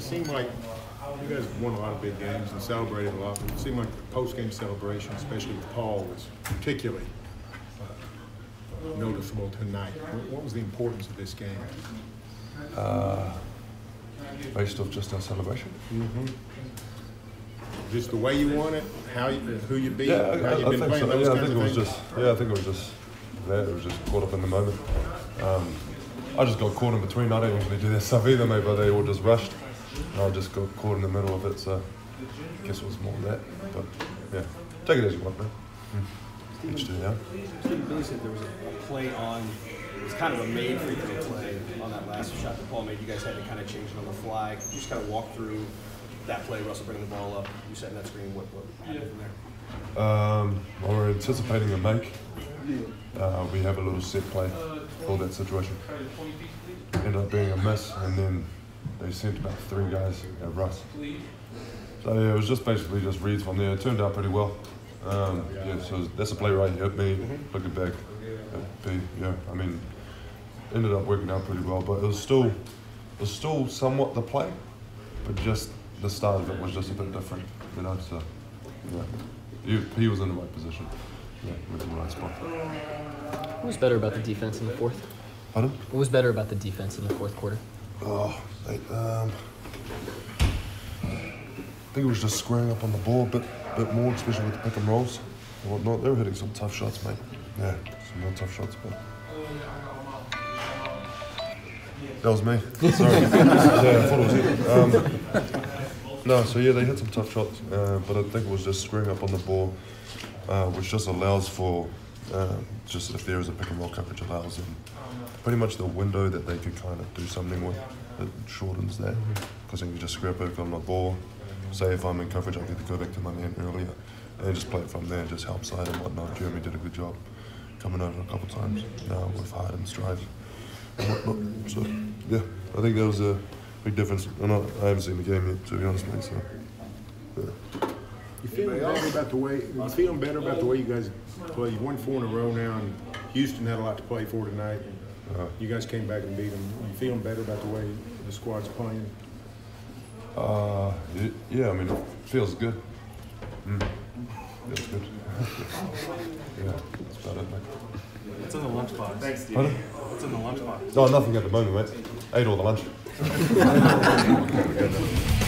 seemed like you guys won a lot of big games and celebrated a lot. It seemed like the post-game celebration, especially with Paul, was particularly uh, noticeable tonight. What, was the importance of this game? Uh, based off just our celebration. Mm-hmm. Just the way you won it, how you, who you beat, Yeah, how I, you've I been playing, so. those Yeah, I think it was just. Yeah, I think it was just that. It was just caught up in the moment. Um, I just got caught in between. I don't usually do that stuff either, mate. But they all just rushed. And I just got caught in the middle of it. So I guess it was more than that. But yeah, take it as you want, man. Mm. Each to their own. Steve Billy said there was a play on, it was kind of a made free throw play on that last shot that Paul made. You guys had to kind of change it on the fly. Could you just kind of walk through that play, Russell bringing the ball up, you setting that screen, what, what happened from there? Um, well, we're anticipating a make. Uh, we have a little set play for that situation. End up being a miss, and then they sent about three guys at Russ. So yeah, it was just basically just reads from there. It turned out pretty well. Um, yeah, so that's a play right here. Me looking back at B. Yeah, I mean, ended up working out pretty well, but it was still, it was still somewhat the play, but just the start of it was just a bit different, you know. So yeah, he, he was in the right position. Yeah, with the right spot. What was better about the defense in the fourth? Pardon? What was better about the defense in the fourth quarter? Oh, they, um, I think it was just squaring up on the ball a bit, bit more, especially with the pick and rolls and whatnot. They were hitting some tough shots, mate. Yeah, some real tough shots, but. That was me. Sorry. yeah, I thought it was. Um, no, so yeah, they hit some tough shots, uh, but I think it was just screwing up on the ball, uh, which just allows for, uh, just if there is a pick and roll coverage, allows them pretty much the window that they could kind of do something with. It shortens that because then you just scrap it on the ball. Say if I'm in coverage, I get to go back to my man earlier and just play it from there, just help side and whatnot. Jerami did a good job coming over a couple times now with Harden's drive and whatnot. So yeah, I think that was a big difference. I'm not, I haven't seen the game yet, to be honest, mate. So yeah. You feeling better about the way you feeling better about the way you guys play? You won four in a row now, and Houston had a lot to play for tonight. Uh, You guys came back and beat them. You feeling better about the way the squad's playing? Uh, yeah, I mean, it feels good. Mm. Feels good. yeah, that's about it, mate. What's in the lunchbox? Thanks, Steve. Pardon? What's in the lunchbox? No, nothing at the moment, mate. Ate all the lunch.